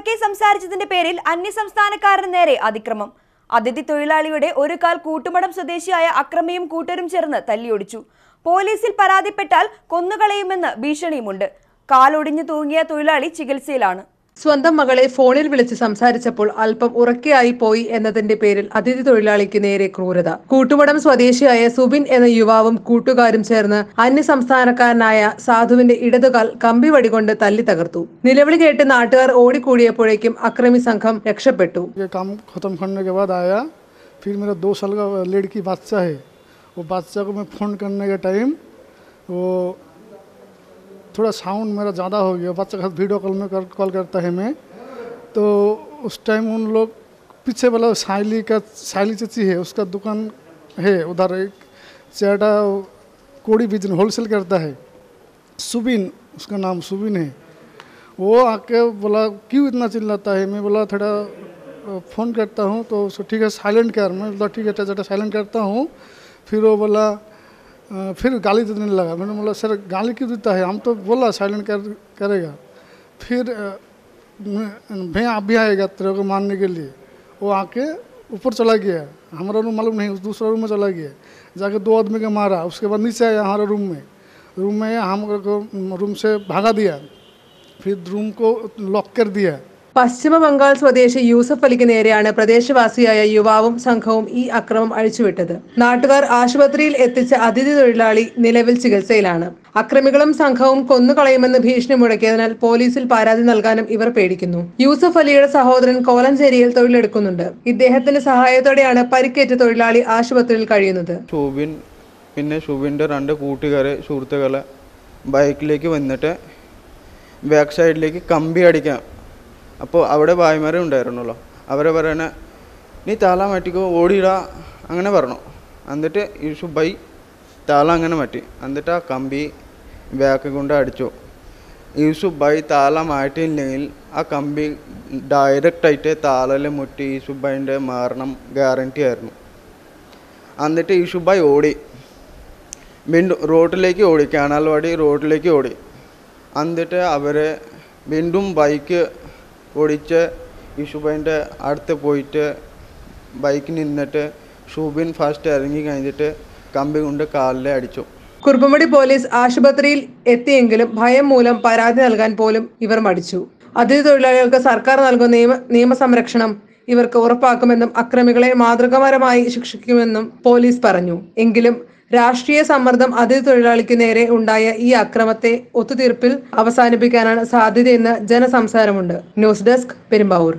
ഉറക്കെ സംസാരിച്ചതിന്റെ പേരിൽ അന്യസംസ്ഥാനക്കാരന് നേരെ അതിക്രമം. അതിഥി തൊഴിലാളിയുടെ ഒരു കാൽ കൂട്ടുമടം സ്വദേശിയായ അക്രമിയും കൂട്ടരും ചേർന്ന് തല്ലിയൊടിച്ചു. പോലീസിൽ പരാതിപ്പെട്ടാൽ കൊന്നുകളയുമെന്ന് ഭീഷണിയുമുണ്ട്. കാലൊടിഞ്ഞു തൂങ്ങിയ തൊഴിലാളി ചികിത്സയിലാണ്. സ്വന്തം മകളെ ഫോണിൽ വിളിച്ച് സംസാരിച്ചപ്പോൾ അല്പം ഉറക്കെയായി പോയി എന്നതിന്റെ പേരിൽ അതിഥി തൊഴിലാളിക്ക് നേരെ ക്രൂരത കൂട്ടുമടം സ്വദേശിയായ സുബിൻ എന്ന യുവാവും കൂട്ടുകാരും ചേർന്ന് അന്യസംസ്ഥാനക്കാരനായ സാധുവിന്റെ ഇടതുകാൽ കമ്പി വടികൊണ്ട് തല്ലി തകർത്തു നിലവിളി കേട്ട് നാട്ടുകാർ ഓടിക്കൂടിയപ്പോഴേക്കും അക്രമി സംഘം രക്ഷപ്പെട്ടു ये काम ख़त्म करने के बाद आया फिर मेरा दो साल का लड़की बच्चा है वो बच्चा को मैं फ़ोन करने के टाइम वो थोड़ा साउंड मेरा ज़्यादा हो गया बच्चा का वीडियो कॉल में कर, कॉल करता है मैं। तो उस टाइम उन लोग पीछे वाला साइली का साइली चची है उसका दुकान है उधर एक चाटा कोड़ी बिजन होलसेल करता है। सुबिन उसका नाम सुबिन है। वो आके बोला क्यों इतना चिल्लाता है? मैं बोला थोड़ा फ़ोन करता हूँ तो उसको ठीक है साइलेंट कर। मैं बोला ठीक है चाचा साइलेंट करता हूँ। फिर वो बोला फिर गाली देने लगा। मैंने बोला, सर, गाली क्यों देता है? हम तो बोला साइलेंट कर, करेगा। फिर भैया आप भी आएगा तेरे को मारने के लिए। वो आके ऊपर चला गया। हमारा रूम मालूम नहीं दूसरा रूम में चला गया। जाके दो आदमी को मारा। उसके बाद नीचे आया हमारे रूम में। रूम में हम रूम से भागा दिया। फिर रूम को लॉक कर दिया। പശ്ചിമ ബംഗാൾ സ്വദേശി യൂസഫ് അലിക്ക് നേരെയാണ് പ്രദേശവാസിയായ യുവാവും സംഘവും ഈ അക്രമം അഴിച്ചുവിട്ടത്. നാട്ടുകാർ ആശുപത്രിയിൽ എത്തിച്ച അതിഥി തൊഴിലാളി നിലവിൽ ചികിത്സയിലാണ്. അക്രമികളും സംഘവും കൊന്നുകളയുമെന്ന് ഭീഷണി മുഴക്കിയതിനാൽ പോലീസിൽ പരാതി നൽകാനും ഇവർ പേടിക്കുന്നു. യൂസഫ് അലിയുടെ സഹോദരൻ കോലഞ്ചേരിയിൽ തൊഴിലെടുക്കുന്നുണ്ട്. ഇദ്ദേഹത്തിന്റെ സഹായത്തോടെയാണ് പരിക്കേറ്റ തൊഴിലാളി ആശുപത്രിയിൽ കഴിയുന്നത്. പിന്നെ ഷൂബിന്റെ രണ്ട് കൂട്ടുകാരെ സുഹൃത്തുക്കളെ ബൈക്കിലേക്ക് വന്നിട്ട് ബാക്ക് സൈഡിലേക്ക് കമ്പി അടിക്കാം അപ്പോൾ അവിടെ ഭായിമാരെ ഉണ്ടായിരുന്നല്ലോ. അവരെ പറയണ നീ താള മാറ്റിക്കോ ഓടിയിടാ അങ്ങനെ പറഞ്ഞു. എന്നിട്ട് യൂഷു ബൈ താള അങ്ങനെ മാറ്റി. എന്നിട്ട് ആ കമ്പി ബാക്ക് കൊണ്ട് അടിച്ചു. യൂസു ബൈ താള മാറ്റിയില്ലെങ്കിൽ ആ കമ്പി ഡയറക്റ്റായിട്ട് താലയിൽ മുട്ടി യൂസുബൈന്റെ മരണം ഗ്യാരണ്ടി ആയിരുന്നു. എന്നിട്ട് ബൈ ഓടി. വീണ്ടും റോഡിലേക്ക് ഓടി കാനാൽ വാടി റോഡിലേക്ക് ഓടി. എന്നിട്ട് അവരെ വീണ്ടും ബൈക്ക് ഓടിച്ച് യുഷുബൈന്റെ അടുത്ത് പോയിട്ട് ബൈക്ക് നിന്നിട്ട് ഷൂബിൻ ഫാസ്റ്റ് ഇറങ്ങി കഴിഞ്ഞിട്ട് കമ്പി കൊണ്ട് കാലിൽ അടിച്ചു. കുറുപ്പുമടി പോലീസ് ആശുപത്രിയിൽ എത്തിയെങ്കിലും ഭയം മൂലം പരാതി നൽകാൻ പോലും ഇവർ മടിച്ചു. അതിഥി തൊഴിലാളികൾക്ക് സർക്കാർ നൽകുന്ന നിയമ നിയമസംരക്ഷണം ഇവർക്ക് ഉറപ്പാക്കുമെന്നും അക്രമികളെ മാതൃകാപരമായി ശിക്ഷിക്കുമെന്നും പോലീസ് പറഞ്ഞു. എങ്കിലും രാഷ്ട്രീയ സമ്മർദ്ദം അതിഥി തൊഴിലാളിക്ക് നേരെ ഉണ്ടായ ഈ അക്രമത്തെ ഒത്തുതീർപ്പിൽ അവസാനിപ്പിക്കാനാണ് സാധ്യതയെന്ന് ജനസംസാരമുണ്ട്. News desk Perumbavoor.